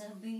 to be